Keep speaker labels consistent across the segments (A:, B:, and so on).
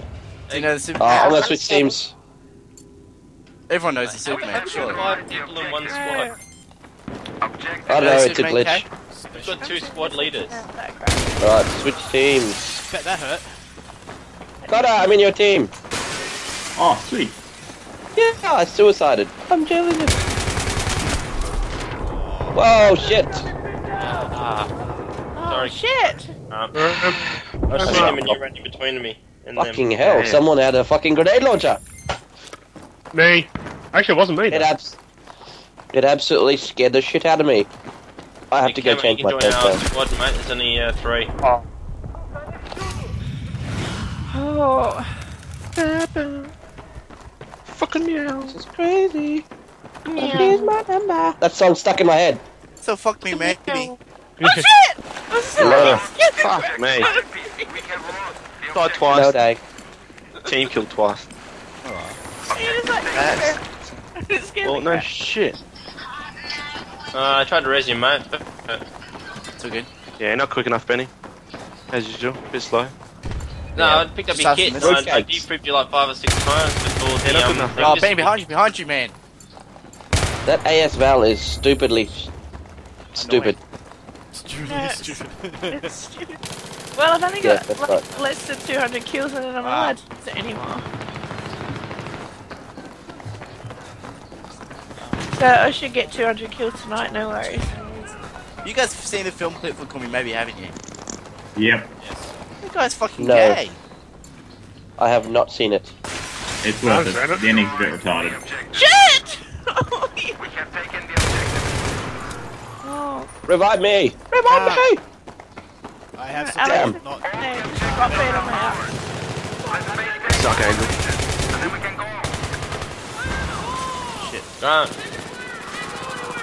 A: team.
B: Do you know the
C: Oh,
B: Superman?
C: I'm gonna switch teams.
B: Everyone knows the Superman,
D: you have
B: surely.
D: five people in one squad?
C: I don't know,
B: Uh,
C: it's a glitch.
D: We've got two squad leaders.
E: That crap.
C: Alright, switch teams.
F: Bet that hurt.
C: Connor, I'm in your team.
G: Oh, sweet.
C: Yeah, I suicided. I'm jailing you. Whoa, shit.
D: Ah,
E: Oh,
D: Sorry.
E: shit!
D: um, I was him and you ran in between me and
C: Fucking
D: them.
C: hell, someone had a fucking grenade launcher.
H: Me. Actually, it wasn't me.
C: It, abs- it absolutely scared the shit out of me. I have to go change my
D: can join
C: pants.
D: squad, mate. There's only uh, three.
E: Oh.
H: Fucking meow.
C: This is crazy. Here's my number. That song's stuck in my head.
B: So fuck me, maybe.
E: Oh shit! I'm sorry.
C: No.
I: Fuck me. Died
C: No
I: twice.
C: day.
I: Team killed twice.
E: It is like It
I: Well, no
E: crap.
I: shit.
D: Uh, I tried to res you, mate, but uh,
B: So good.
I: Yeah, not quick enough, Benny. As usual, bit slow.
D: no,
B: Yeah.
D: I picked up
B: Just
D: your
B: have
D: kit
B: to
D: and I,
C: miss-
D: I debriefed you like five or six times before
I: Yeah,
D: the
I: not
D: um.
I: good enough.
B: Oh,
D: this-
B: Ben, behind you, behind you, man.
C: That AS Val is stupidly s- stupid.
E: Yeah.
F: Stupid.
E: It's stupid. Well, I've only got
C: that's
E: like,
C: right.
E: less than 200 kills and I'm
B: Wow.
E: allowed to anymore. So I should get 200 kills tonight, no worries.
B: You guys have seen the film clip for Call Me Maybe, haven't you?
G: Yep,
B: You guys fucking
C: No.
B: gay.
C: I have not seen it.
G: it's worth
H: Sounds
G: it. The ending's a bit retarded.
E: Shit! oh,
C: Revive me! Revive
F: Ah.
C: me!
F: I have some
C: Damn.
F: not.
E: no, got fed on my ass.
I: Suck, Angel.
D: Grant.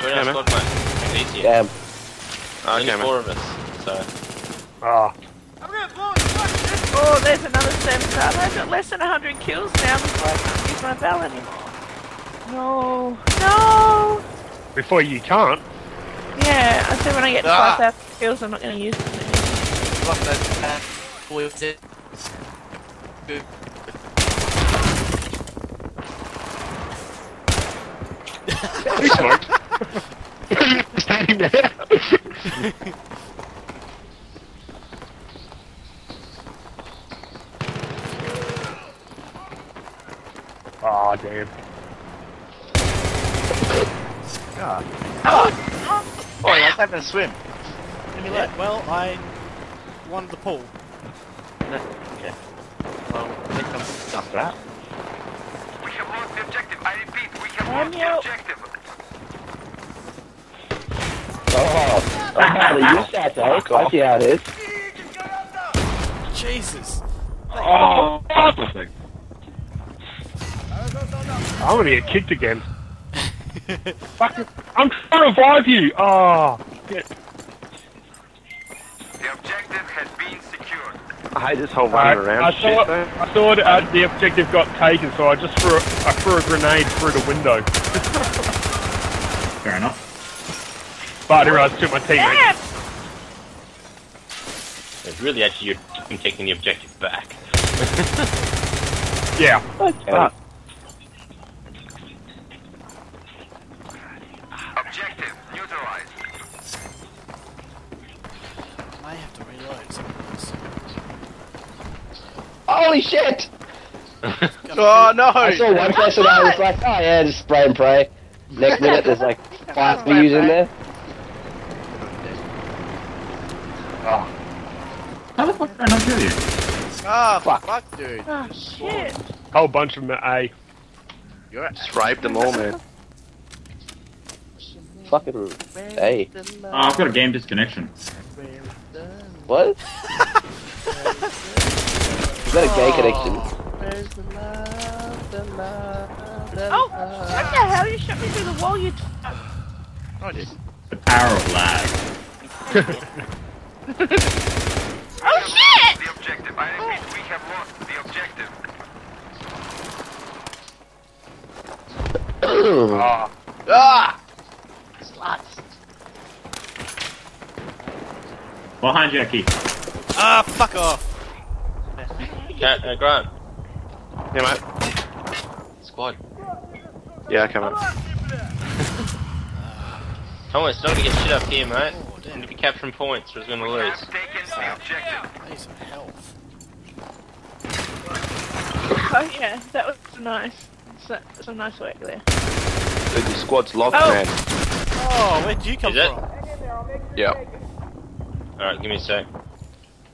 D: Join
I: Yeah,
D: our
I: man.
D: squad, mate. It's easier.
C: Damn.
D: Only
I: Okay, man.
D: four of us, so.
H: Ah.
E: Oh, there's another seven card. I've got less than 100 kills now before I can't use my bell anymore. No. No!
H: Before you can't.
E: Yeah, I said when I get to
B: Ah.
E: 5,000 kills, I'm not going to use them anymore.
B: Fuck that. boy, it? Good.
H: He smoked. Standing there. Aw, damn.
B: Oh, yeah, I was having a swim.
F: Yeah, well, I won the pool.
B: Okay. Well, they come after that.
E: Damn you.
C: Oh, I how to use that, eh? I see how it is.
F: Jesus.
G: Oh, perfect.
H: I'm gonna get kicked again. Fucking, I'm trying to revive you. Oh, shit.
I: I hate this whole
H: Alright,
I: running around
H: I
I: shit,
H: thought,
I: though.
H: I thought uh, the objective got taken, so I just threw a, I threw a grenade through the window.
G: Fair enough.
H: But I didn't realise it took my teammate.
E: Damn!
D: It's really actually you're taking the objective back.
H: Yeah.
C: Okay.
F: I have to reload some of this.
C: Holy shit!
B: Oh, no!
C: I saw one person I was like, oh yeah, just spray and pray. Next minute there's like five views in there. Oh.
G: How the fuck did I not kill you?
B: Ah,
C: Fuck.
B: fuck, dude.
E: Oh, shit.
H: Whole bunch of them at A.
B: You're at
I: Just raped them all, man.
C: Fucking hey.
G: Oh, I've got a game disconnection.
C: What? Is that a gay connection?
E: Oh, what the hell? You shot me through the wall, you t-
B: Oh, I did.
G: The power of lag.
E: Oh, shit!
H: Ah.
B: Ah!
G: Behind you, Keith.
F: Ah, fuck off.
D: Ca- uh, Grant,
I: Yeah, mate.
B: Squad.
I: Yeah, okay, mate.
D: Come on, it's not gonna get shit up here, mate.
F: Oh,
D: I'm
F: damn.
D: gonna be capturing points, or it's gonna lose.
F: I need some health.
E: Oh yeah, that was nice. So, some nice work there.
I: Dude, your squad's locked,
E: Oh.
I: man.
F: Oh, where'd you come
D: Is it?
F: from?
I: Yeah.
D: Alright, give me a sec.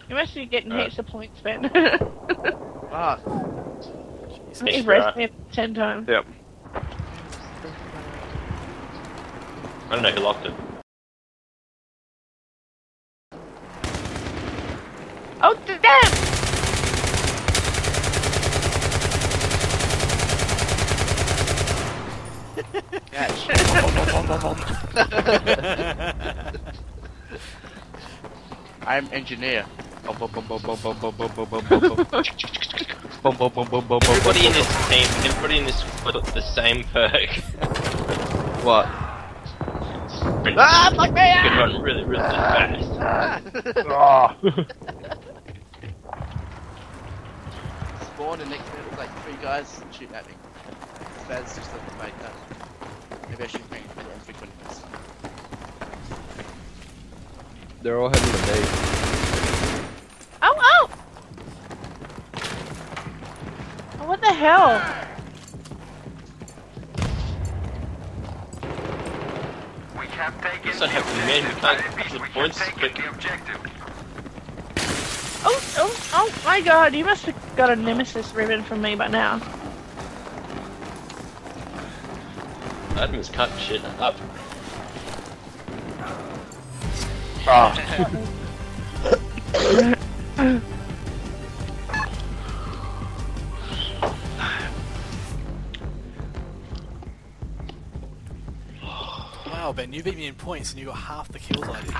E: You must be getting
D: Alright.
E: heaps of points, Ben.
B: Ah,
F: Jesus.
E: You've
D: right.
E: rested me ten times.
I: Yep.
D: I don't know who locked it.
E: Oh damn!
B: catch. I'm engineer.
D: Everybody in this team, everybody in this got the same perk.
B: what? Sprint.
D: Ah, fuck me! Ah! You can run really, really fast.
H: Ah.
B: Spawn and next minute, like three guys shooting at me. Faz just doesn't make that. Maybe I should bring it infrequent.
C: They're all heading to
E: base. Hell?
D: It's not happening, man. We can't the points quick.
E: Oh oh oh my god! You must have got a nemesis ribbon from me by now.
D: Adam's cutting shit up.
H: Ah.
F: Wow, Ben, you beat me in points and you got half the kills I did.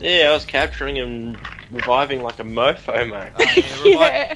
D: Yeah, I was capturing and reviving like a mofo, mate.
F: Uh, yeah, revive-